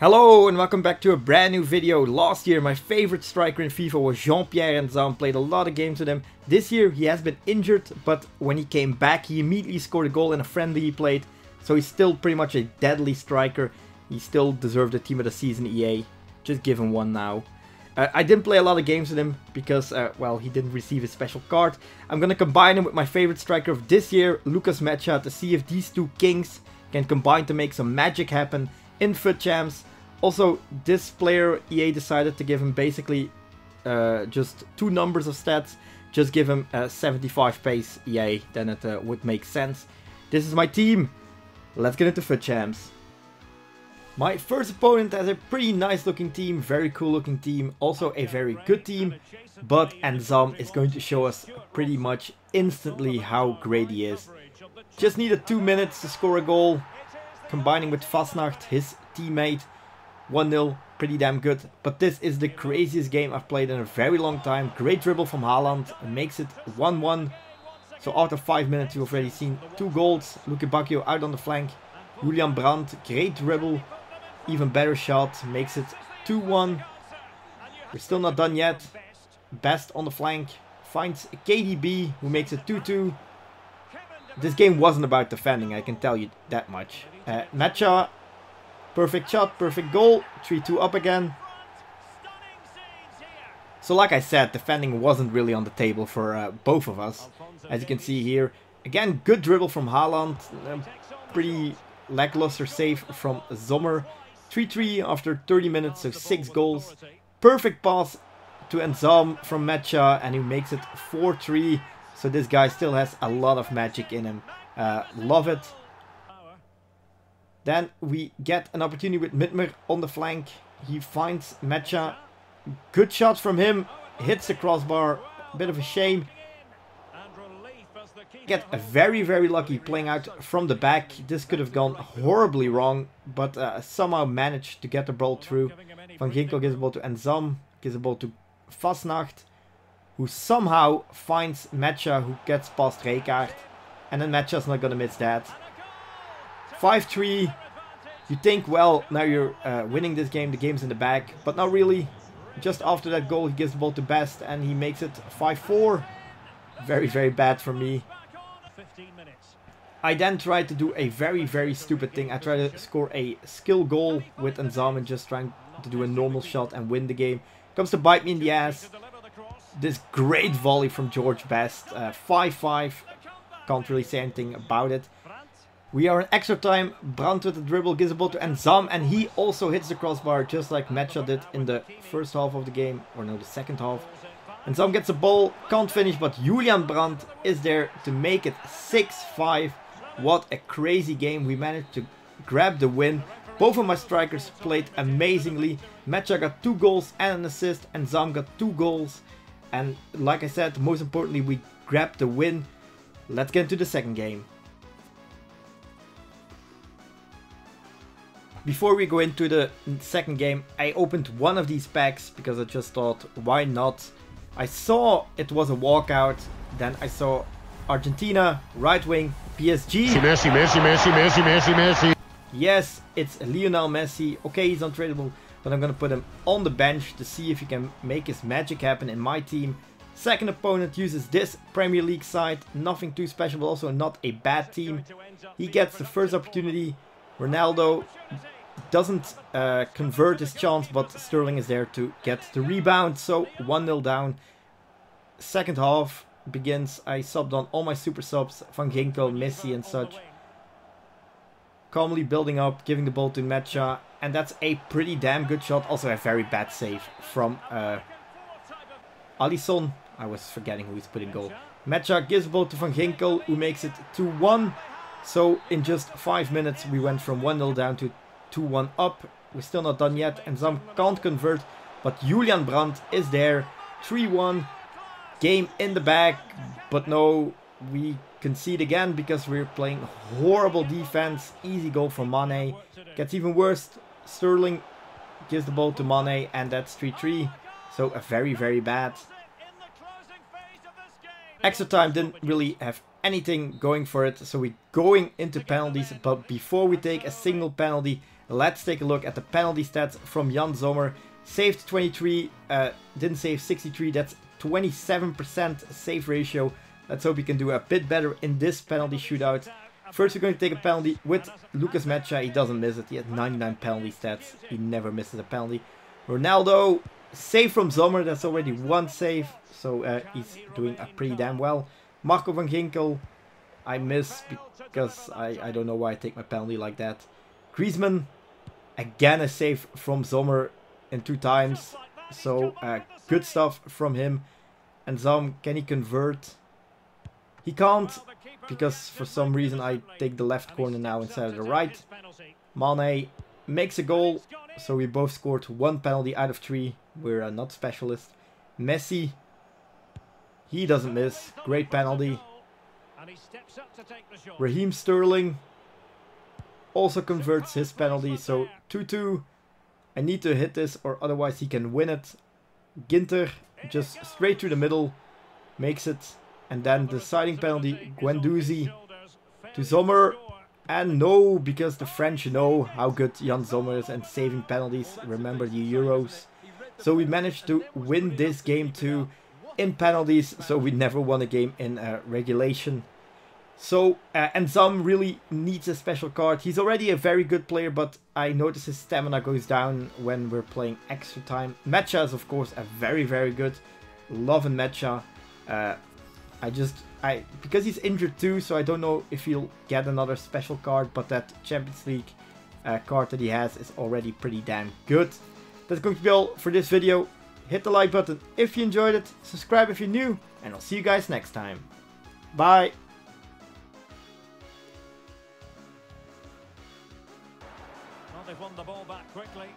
Hello and welcome back to a brand new video. Last year my favorite striker in FIFA was Jean-Pierre Nsame, played a lot of games with him. This year he has been injured, but when he came back he immediately scored a goal in a friendly he played. So he's still pretty much a deadly striker. He still deserved the team of the season EA. Just give him one now. Uh, I didn't play a lot of games with him because, uh, well, he didn't receive a special card. I'm gonna combine him with my favorite striker of this year, Lukas Nmecha, to see if these two kings can combine to make some magic happen in FUT Champs. Also, this player, EA decided to give him basically uh, just two numbers of stats. Just give him a 75 pace EA, then it uh, would make sense. This is my team. Let's get into FUT Champs. My first opponent has a pretty nice looking team, very cool looking team, also a very good team, but Nsame is going to show us pretty much instantly how great he is. Just needed 2 minutes to score a goal, combining with Fassnacht, his teammate, 1-0, pretty damn good. But this is the craziest game I've played in a very long time. Great dribble from Haaland, makes it 1-1. So after 5 minutes you've already seen 2 goals. Luke Bacchio out on the flank. Julian Brandt, great dribble. Even better shot, makes it 2-1. We're still not done yet. Best on the flank, finds KDB who makes it 2-2. This game wasn't about defending, I can tell you that much. Uh, Nmecha Perfect shot, perfect goal. 3-2 up again. So like I said, defending wasn't really on the table for uh, both of us. As you can see here. Again, good dribble from Haaland. Uh, pretty lackluster save from Sommer. 3-3 after 30 minutes, so 6 goals. Perfect pass to Nsame from Nmecha, and he makes it 4-3. So this guy still has a lot of magic in him. Uh, love it. Then we get an opportunity with Midmer on the flank. He finds Nmecha. Good shot from him. Hits the crossbar. Bit of a shame. Get a very, very lucky playing out from the back. This could have gone horribly wrong, but uh, somehow managed to get the ball through. Van Ginkel gives the ball to Nsame, gives the ball to Fassnacht, who somehow finds Nmecha, who gets past Rijkaard. And then Nmecha's not going to miss that. 5-3. You think, well, now you're uh, winning this game, the game's in the bag. But not really. Just after that goal, he gives the ball to Best and he makes it 5-4. Very, very bad for me. I then tried to do a very, very stupid thing. I tried to score a skill goal with Nsame and just trying to do a normal shot and win the game. Comes to bite me in the ass. This great volley from George Best. 5-5. Uh, Can't really say anything about it. We are in extra time. Brandt with the dribble gives the ball to Nsame and he also hits the crossbar just like Nmecha did in the first half of the game. Or no, the second half. Nsame gets the ball, can't finish, but Julian Brandt is there to make it 6-5. What a crazy game. We managed to grab the win. Both of my strikers played amazingly. Nmecha got two goals and an assist and Zam got two goals. And like I said, most importantly, we grabbed the win. Let's get into the second game. Before we go into the second game, I opened one of these packs because I just thought, why not? I saw it was a walkout, then I saw Argentina, right wing, PSG. Messi, Messi, Messi, Messi, Messi, Messi. Yes, it's Lionel Messi. Okay, he's untradeable, but I'm gonna put him on the bench to see if he can make his magic happen in my team. Second opponent uses this Premier League side, nothing too special, but also not a bad team. He gets the first opportunity. Ronaldo doesn't uh, convert his chance, but Sterling is there to get the rebound. So 1-0 down. Second half begins. I subbed on all my super subs, Van Ginkel, Messi and such. Calmly building up, giving the ball to Nmecha. And that's a pretty damn good shot. Also a very bad save from uh, Alisson. I was forgetting who he's putting goal. Nmecha gives ball to Van Ginkel, who makes it 2-1. So in just 5 minutes we went from 1-0 down to 2-1 up. We're still not done yet. Nsame can't convert. But Julian Brandt is there. 3-1. Game in the bag. But no, we concede again because we're playing horrible defense. Easy goal from Mane. Gets even worse. Sterling gives the ball to Mane. And that's 3-3. So a very, very bad. Extra time didn't really have anything going for it. So we're going into penalties. But before we take a single penalty, Let's take a look at the penalty stats from Yann Sommer. Saved 23, uh, didn't save 63, that's 27% save ratio. Let's hope he can do a bit better in this penalty shootout. First we're going to take a penalty with Lukas Nmecha, he doesn't miss it, he has 99 penalty stats, he never misses a penalty. Ronaldo, save from Sommer, that's already one save, so uh, he's doing a pretty damn well. Marco van Ginkel, I miss because I, I don't know why I take my penalty like that. Griezmann, Again a save from Sommer in two times. So uh, good stuff from him. Nsame, can he convert? He can't because for some reason I take the left corner now instead of the right. Mane makes a goal. So we both scored one penalty out of three. We're not specialists. Messi, he doesn't miss. Great penalty. Raheem Sterling, also converts his penalty. So 2-2. I need to hit this or otherwise he can win it. Ginter just straight through the middle makes it. And then the deciding penalty, Guendouzi to Sommer. And no, because the French know how good Yann Sommer is and saving penalties. Remember the Euros. So we managed to win this game too in penalties. So we never won a game in uh, regulation. So, uh, Nsame really needs a special card. He's already a very good player, but I notice his stamina goes down when we're playing extra time. Nmecha is, of course, a very, very good. Love and Nmecha. Uh, I just I because he's injured too, so I don't know if he'll get another special card. But that Champions League uh, card that he has is already pretty damn good. That's going to be all for this video. Hit the like button if you enjoyed it, subscribe if you're new, and I'll see you guys next time. Bye! Well, they've won the ball back quickly.